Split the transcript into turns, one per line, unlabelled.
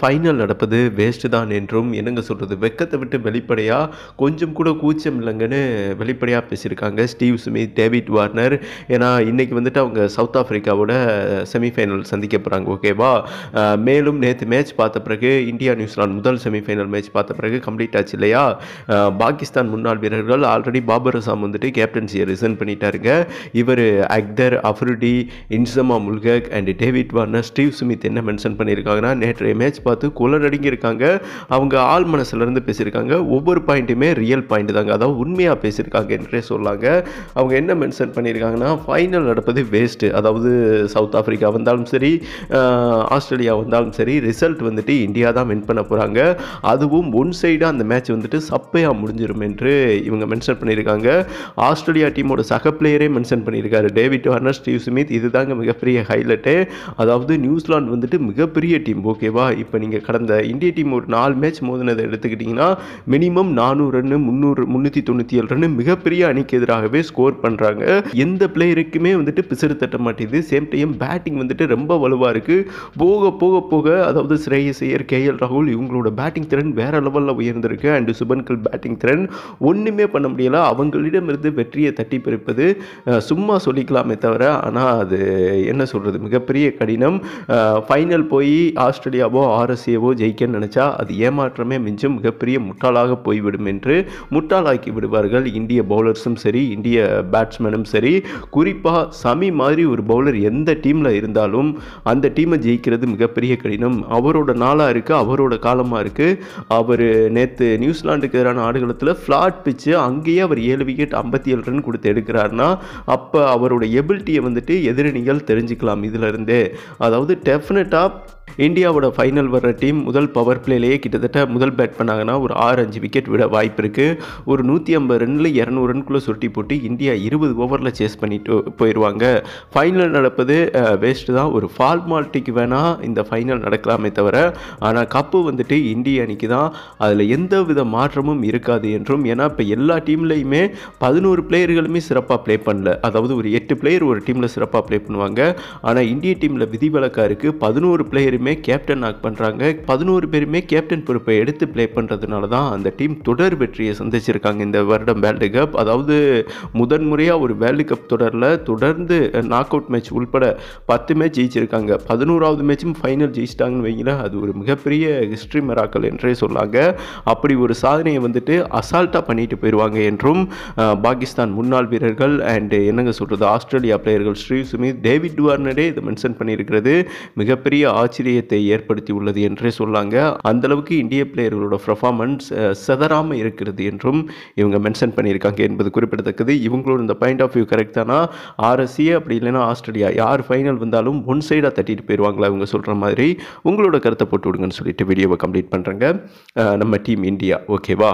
Final நடப்பது waste தான் என்றும் என்னங்க சொல்கிறது வெக்கத்தை விட்டு வெளிப்படையாக கொஞ்சம் கூட கூச்சம் இல்லைங்கன்னு வெளிப்படையாக பேசியிருக்காங்க ஸ்டீவ் சுமித் டேவிட் வார்னர். ஏன்னா இன்றைக்கி வந்துட்டு அவங்க சவுத் ஆஃப்ரிக்காவோட செமிஃபைனல் சந்திக்க போகிறாங்க ஓகேவா மேலும் நேற்று மேட்ச் பார்த்த பிறகு இந்தியா நியூசிலாந்து முதல் செமிஃபைனல் மேட்ச் பார்த்த பிறகு கம்ப்ளீட் ஆச்சு இல்லையா? பாகிஸ்தான் முன்னாள் வீரர்கள் ஆல்ரெடி பாபர் அசாம் வந்துட்டு கேப்டன்சியை ரிசைன் பண்ணிட்டாருங்க. இவர் Akhtar Afridi Inzamam முல்கக் and David Warner Steve Smith என்ன மென்ஷன் பண்ணியிருக்காங்கன்னா நேற்றைய மேட்ச் பார்த்து குளறடங்கி இருக்காங்க அவங்க ஆள் மனசுலேருந்து பேசியிருக்காங்க. ஒவ்வொரு பாயிண்ட்டுமே ரியல் பாயிண்ட் தாங்க. அதாவது உண்மையாக பேசியிருக்காங்க என்றே சொல்லாங்க. அவங்க என்ன மென்ஷன் பண்ணியிருக்காங்கன்னா ஃபைனல் நடப்பது வேஸ்ட்டு அதாவது சவுத் ஆஃப்ரிக்கா வந்தாலும் சரி ஆஸ்திரேலியா வந்தாலும் சரி ரிசல்ட் வந்துட்டு இந்தியா தான் வின் பண்ண போகிறாங்க அதுவும் ஒன் சைடாக அந்த மேட்ச் வந்துட்டு சப்பையாக முடிஞ்சிடும் என்று இவங்க மென்ஷன் பண்ணியிருக்காங்க. ஆஸ்திரேலியா டீமோட சக பிளேயரே மென்ஷன் பண்ணியிருக்காரு. டேவிட் வார்னர் ஸ்டீவ் ஸ்மித் இதுதாங்க மிகப்பெரிய ஹைலைட்டு அதாவது நியூசிலாந்து வந்துட்டு மிகப்பெரிய டீம் ஓகேவா இப்போ நீங்கள் கடந்த இந்திய டீம் ஒரு நாலு மேட்ச் மோதினதை எடுத்துக்கிட்டிங்கன்னா மினிமம் நானூறு ரன்னு முந்நூறு முந்நூற்றி தொண்ணூற்றி ஏழு ரன்னு மிகப்பெரிய அணிக்கு எதிராகவே ஸ்கோர் பண்ணுறாங்க எந்த பிளேயருக்குமே வந்துட்டு பிசிறு தட்ட மாட்டேங்குது. சேம் டைம் பேட்டிங் வந்துட்டு ரொம்ப வலுவாக இருக்குது போக போக போக அதாவது ஸ்ரேயஸ் ஐயர் கேஎல் ராகுல் இவங்களோட பேட்டிங் திறன் வேறு லெவலில் உயர்ந்திருக்கு. அண்டு சுபன்கல் பேட்டிங் திறன் ஒன்றுமே பண்ண முடியல. அவங்களிடமிருந்து வெற்றியை தட்டி பிறப்பது சும்மா சொல்லிக்கலாமே தவிர ஆனால் அது என்ன சொல்கிறது மிகப்பெரிய கடினம். ஃபைனல் போய் ஆஸ்திரேலியாவோ ஆர்எஸ்ஏவோ ஜெயிக்கன்னு நினச்சா அது ஏமாற்றமே மிஞ்சும் மிகப்பெரிய முட்டாளாக போய்விடும் என்று முட்டாளாக்கி விடுவார்கள் இந்திய பவுலர்ஸும் சரி இந்திய பேட்ஸ்மேனும் சரி. குறிப்பாக சமி மாதிரி ஒரு பவுலர் எந்த டீமில் இருந்தாலும் அந்த டீமை ஜெயிக்கிறது மிகப்பெரிய கடினம். அவரோட நாளாக இருக்குது அவரோட காலமாக இருக்குது அவர் நேற்று நியூசிலாந்துக்கு எதிரான ஆடுகளத்தில் ஃப்ளாட் பிச்சு அங்கேயே அவர் ஏழு விக்கெட் ஐம்பத்தி ஏழு ரன் கொடுத்து எடுக்கிறாருன்னா அப்போ அவரோட எபிலிட்டியை வந்துட்டு எதிரணிகள் தெரிஞ்சுக்கலாம் இதிலிருந்தே. அதாவது டெஃபினட்டாக இந்தியாவோட ஃபைனல் வர்ற டீம் முதல் பவர் பிளேலேயே கிட்டத்தட்ட முதல் பேட் பண்ணாங்கன்னா ஒரு ஆறு அஞ்சு விக்கெட் விட வாய்ப்பு இருக்குது ஒரு நூற்றி ஐம்பது ரன்னில் இரநூறு ரன்குள்ளே சுருட்டி போட்டு இந்தியா இருபது ஓவரில் சேஸ் பண்ணிட்டு போயிடுவாங்க ஃபைனல் நடப்பது வேஸ்ட்டு தான். ஒரு ஃபார்மாலிட்டிக்கு வேணால் இந்த ஃபைனல் நடக்கலாமே தவிர ஆனால் கப்பு வந்துட்டு இந்திய அணிக்கு தான். அதில் எந்த வித மாற்றமும் இருக்காது என்றும். ஏன்னா இப்போ எல்லா டீம்லேயுமே பதினோரு பிளேயர்களுமே சிறப்பாக ப்ளே பண்ணல. அதாவது ஒரு எட்டு பிளேயர் ஒரு டீமில் சிறப்பாக ப்ளே பண்ணுவாங்க. ஆனால் இந்திய டீமில் விதிவிலக்காக இருக்குது பதினோரு பேருமே கேப்டன் ஆக் பண்ணுறாங்க பதினோரு பேருமே கேப்டன் பொறுப்பை எடுத்து ப்ளே பண்ணுறதுனால தான் அந்த டீம் தொடர் வெற்றியை சந்திச்சிருக்காங்க இந்த வருடம் வேர்ல்டு கப் அதாவது முதன்முறையாக ஒரு வேர்ல்டு கப் தொடரில் தொடர்ந்து நாக் அவுட் மேட்ச் உள்பட பத்து மேட்ச் ஜெயிச்சிருக்காங்க. பதினோராவது மேட்சும் ஃபைனல் ஜெயிச்சிட்டாங்கன்னு வைங்களேன் அது ஒரு மிகப்பெரிய ஹிஸ்ட்ரி மெராக்கல் என்றே சொல்லாங்க. அப்படி ஒரு சாதனையை வந்துட்டு அசால்ட்டாக பண்ணிட்டு போயிடுவாங்க என்றும் பாகிஸ்தான் முன்னாள் வீரர்கள் அண்ட் என்னங்க சொல்கிறது ஆஸ்திரேலியா பிளேயர்கள் ஸ்ரீ சுமித் டேவிட் வார்னரே இதை மென்ஷன் பண்ணியிருக்கிறது. மிகப்பெரிய ஆச்சரியத்தை ஏற்படுத்தி உள்ளது என்றே சொல்லாங்க. அந்த அளவுக்கு இந்திய பிளேயர்களோட பர்ஃபார்மன்ஸ் செதறாமல் இருக்கிறது என்றும் இவங்க மென்ஷன் பண்ணியிருக்காங்க என்பது குறிப்பிடத்தக்கது. இவங்களோட இந்த பாயிண்ட் ஆஃப் வியூ கரெக்ட் தானா? ஆர்எஸ்சி அப்படி இல்லைன்னா ஆஸ்திரேலியா. யார் ஃபைனல் வந்தாலும் ஒன் சைடாக தட்டிட்டு போயிடுவாங்களா இவங்க சொல்கிற மாதிரி? உங்களோட கருத்தை போட்டு விடுங்கன்னு சொல்லிட்டு வீடியோவை கம்ப்ளீட் பண்ணுறேங்க நம்ம டீம் இந்தியா ஓகேவா